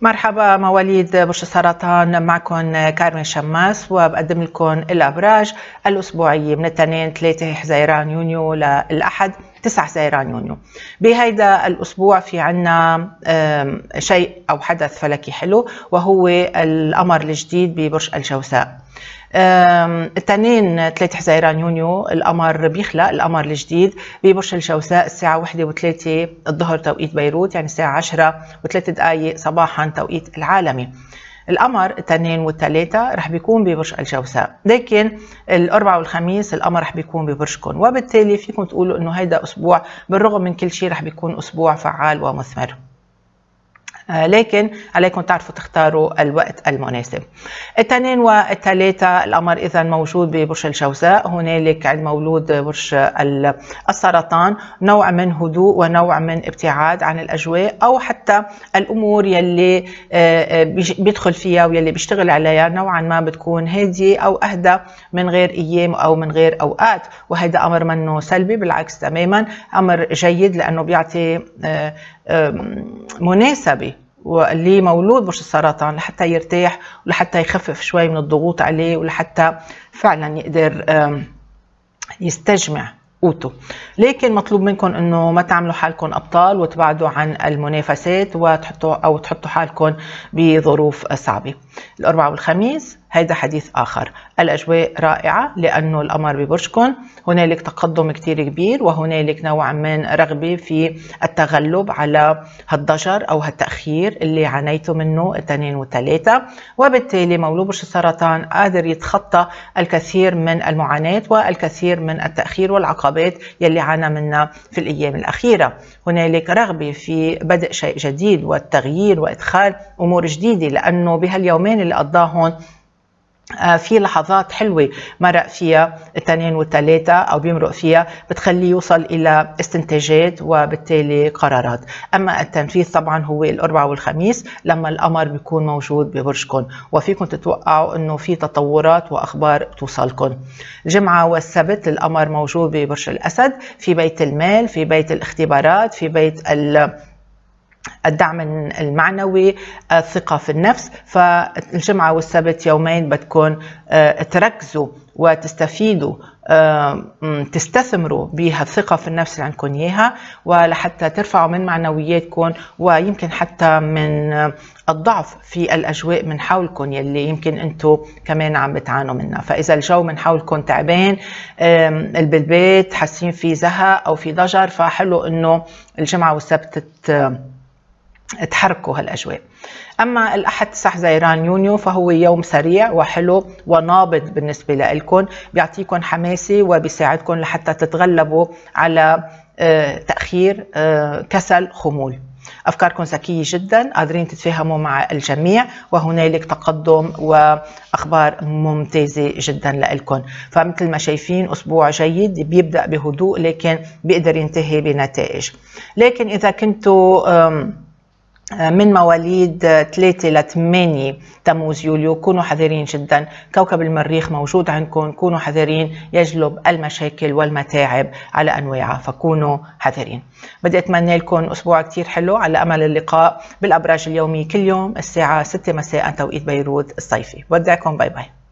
مرحبا مواليد برج السرطان معكم كارمن شماس وبقدم لكم الأبراج الاسبوعيه من الاثنين 3 حزيران يونيو للأحد 9 حزيران يونيو. بهيدا الأسبوع في عنا شيء أو حدث فلكي حلو وهو القمر الجديد ببرج الجوزاء. الاثنين 3 حزيران يونيو القمر بيخلق القمر الجديد ببرج الجوزاء الساعة 1 و3 الظهر توقيت بيروت يعني الساعة 10 و3 دقائق صباحا توقيت العالمي. القمر الاثنين والثلاثة رح بيكون ببرج الجوزاء. لكن الأربعاء والخميس القمر رح بيكون ببرجكم. وبالتالي فيكم تقولوا إنه هيدا أسبوع بالرغم من كل شيء رح بيكون أسبوع فعال ومثمر. لكن عليكم تعرفوا تختاروا الوقت المناسب. الاثنين والثلاثة القمر إذا موجود ببرج الجوزاء هنالك عند مولود برج السرطان نوع من هدوء ونوع من ابتعاد عن الأجواء أو حتى الأمور يلي آه، آه، بيدخل فيها ويلي بيشتغل عليها نوعا ما بتكون هادية أو أهدى من غير أيام أو من غير أوقات. وهذا أمر منه سلبي بالعكس تماما أمر جيد لأنه بيعطي مناسبة واللي مولود برج السرطان لحتى يرتاح ولحتى يخفف شوي من الضغوط عليه ولحتى فعلا يقدر يستجمع قوته. لكن مطلوب منكم إنه ما تعملوا حالكم أبطال وتبعدوا عن المنافسات وتحطوا أو تحطوا حالكم بظروف صعبة. الاربعاء والخميس هيدا حديث آخر. الأجواء رائعة لأنه القمر ببرجكم هنالك تقدم كتير كبير وهنالك نوع من رغبة في التغلب على هالضجر أو هالتأخير اللي عانيتوا منه الاثنين والثلاثة. وبالتالي مولود برج السرطان قادر يتخطى الكثير من المعاناة والكثير من التأخير والعقبات يلي عانى منها في الأيام الأخيرة. هنالك رغبة في بدء شيء جديد والتغيير وإدخال أمور جديدة لأنه بهاليومين اللي قضاهم في لحظات حلوة مرق فيها الاثنين والثلاثة أو بيمرق فيها بتخليه يوصل إلى استنتاجات وبالتالي قرارات. أما التنفيذ طبعا هو الأربعاء والخميس لما القمر بيكون موجود ببرجكم وفيكم تتوقعوا أنه في تطورات وأخبار توصلكم. الجمعة والسبت القمر موجود ببرج الأسد في بيت المال في بيت الاختبارات في بيت ال الدعم المعنوي الثقة في النفس. فالجمعة والسبت يومين بدكم آه، تركزوا وتستفيدوا آه، تستثمروا بهالثقة في النفس اللي عندكم إياها. ولحتى ترفعوا من معنوياتكم ويمكن حتى من الضعف في الأجواء من حولكم يلي يمكن أنتم كمان عم بتعانوا منها. فإذا الجو من حولكم تعبان بالبيت حاسين في زهق أو في ضجر فحلو أنه الجمعة والسبت تحركوا هالأجواء. أما الأحد 9 حزيران يونيو فهو يوم سريع وحلو ونابض بالنسبة لكم بيعطيكم حماسة وبيساعدكم لحتى تتغلبوا على آه، تأخير آه، كسل خمول. افكاركم ذكية جدا قادرين تتفاهموا مع الجميع وهنالك تقدم وأخبار ممتازة جدا لكم فمثل ما شايفين أسبوع جيد بيبدأ بهدوء لكن بيقدر ينتهي بنتائج. لكن إذا كنتوا من مواليد 3 ل 8 تموز يوليو. كونوا حذرين جدا. كوكب المريخ موجود عندكم. كونوا حذرين. يجلب المشاكل والمتاعب على أنواعها. فكونوا حذرين. بدي أتمنى لكم أسبوع كثير حلو. على أمل اللقاء بالأبراج اليومي كل يوم الساعة 6 مساء. توقيت بيروت الصيفي. بودعكم bye bye.